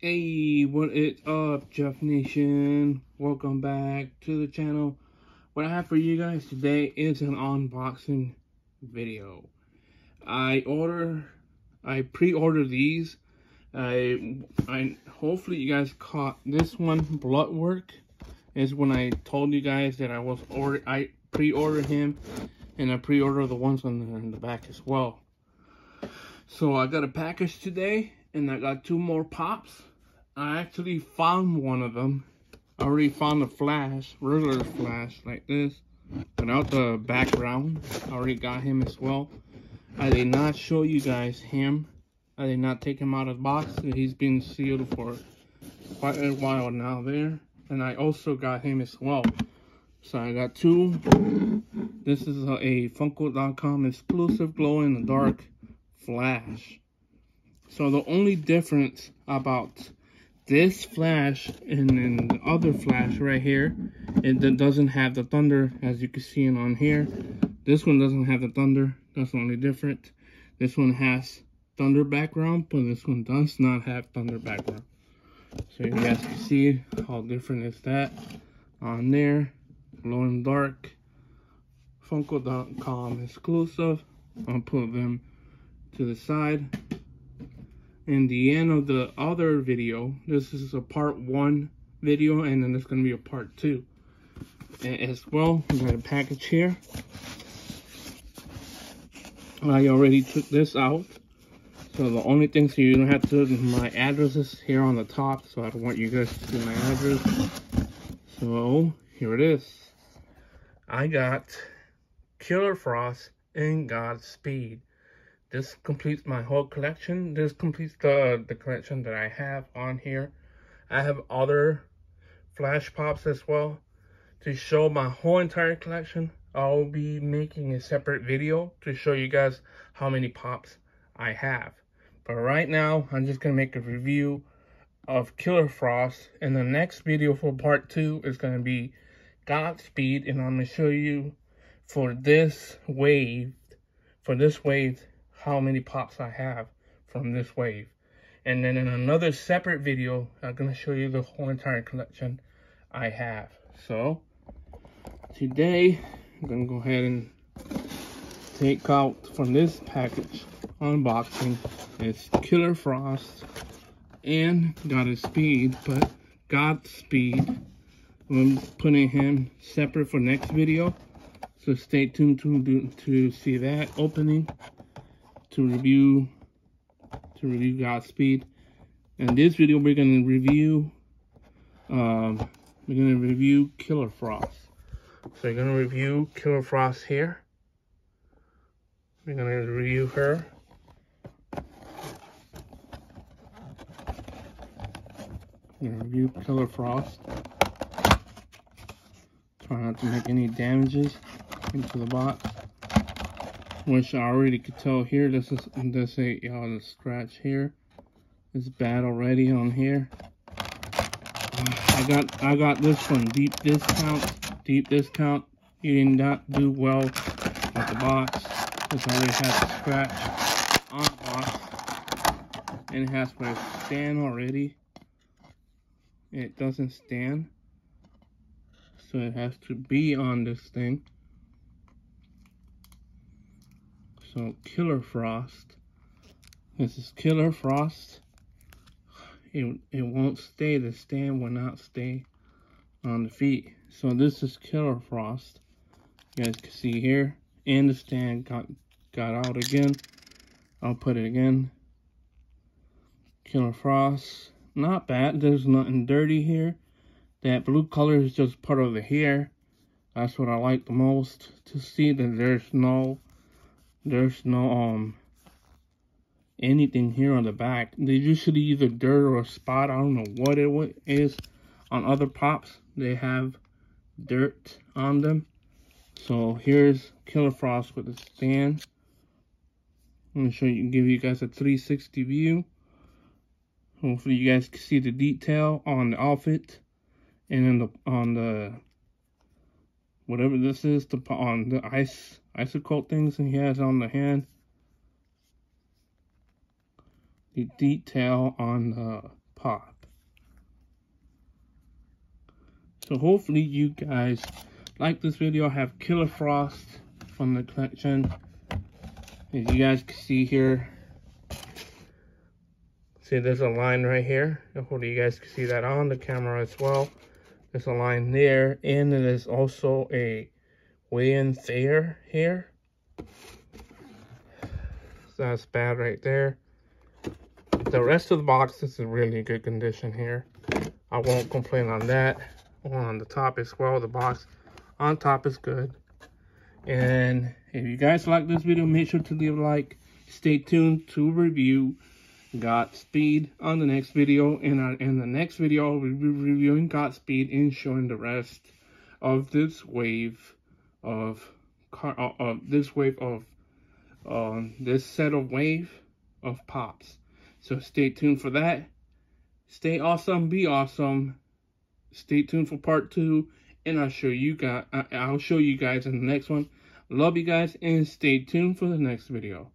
Hey, what is up, Jeff Nation? Welcome back to the channel. What I have for you guys today is an unboxing video. I order, I pre-order these. I, I hopefully you guys caught this one. Bloodwork is when I told you guys that I was order, I pre-ordered him, and I pre-ordered the ones on the, in the back as well. So I got a package today, and I got two more pops. I actually found one of them. I already found a flash, regular flash like this, without the background. I already got him as well. I did not show you guys him. I did not take him out of the box. He's been sealed for quite a while now there. And I also got him as well. So I got two. This is a, a Funko.com exclusive glow in the dark flash. So the only difference about this flash and then the other flash right here it doesn't have the thunder as you can see on here. This one doesn't have the thunder. That's the only different this one has thunder background but this one does not have thunder background. So you guys can see how different is that on there. Glow in dark. Funko.com exclusive. I'll put them to the side in the end of the other video, this is a part one video, and then there's going to be a part two. As well, we got a package here. I already took this out. So the only thing, so you don't have to, my address is here on the top, so I don't want you guys to see my address. So, here it is. I got Killer Frost and Godspeed this completes my whole collection. This completes the, the collection that I have on here. I have other flash pops as well. To show my whole entire collection, I'll be making a separate video to show you guys how many pops I have. But right now, I'm just going to make a review of Killer Frost. And the next video for part two is going to be Godspeed. And I'm going to show you for this wave, for this wave, how many pops I have from this wave. And then in another separate video, I'm going to show you the whole entire collection I have. So, today, I'm going to go ahead and take out from this package unboxing it's Killer Frost and Godspeed, but Godspeed. I'm putting him separate for next video. So stay tuned to, to see that opening to review to review Godspeed. In this video, we're going to review um, we're going to review Killer Frost. So we're going to review Killer Frost here. We're going to review her. We're going to review Killer Frost. Try not to make any damages into the box which I already could tell here. This is this a uh, the scratch here. It's bad already on here. I got I got this one deep discount deep discount. You did not do well with the box. This already has a scratch on the box, and it has my stand already. It doesn't stand, so it has to be on this thing. So Killer Frost. This is Killer Frost. It, it won't stay. The stand will not stay on the feet. So this is Killer Frost. You guys can see here. And the stand got, got out again. I'll put it again. Killer Frost. Not bad. There's nothing dirty here. That blue color is just part of the hair. That's what I like the most. To see that there's no there's no um anything here on the back. They usually either dirt or a spot. I don't know what it is. On other pops, they have dirt on them. So here's Killer Frost with the stand. I'm gonna show you, give you guys a 360 view. Hopefully you guys can see the detail on the outfit and then the on the whatever this is to put on the ice icicle things he has on the hand. The detail on the pop. So hopefully you guys like this video. I have Killer Frost from the collection. As you guys can see here, see there's a line right here. Hopefully you guys can see that on the camera as well. There's a line there, and there's also a weigh-in there here. So that's bad right there. The rest of the box is in really good condition here. I won't complain on that. On the top as well, the box on top is good. And if you guys like this video, make sure to leave a like. Stay tuned to review Godspeed on the next video. And in the next video, I'll be reviewing Godspeed and showing the rest of this wave of car uh, this wave of um this set of wave of pops. So stay tuned for that. Stay awesome, be awesome. Stay tuned for part two, and I'll show you guys. I'll show you guys in the next one. Love you guys, and stay tuned for the next video.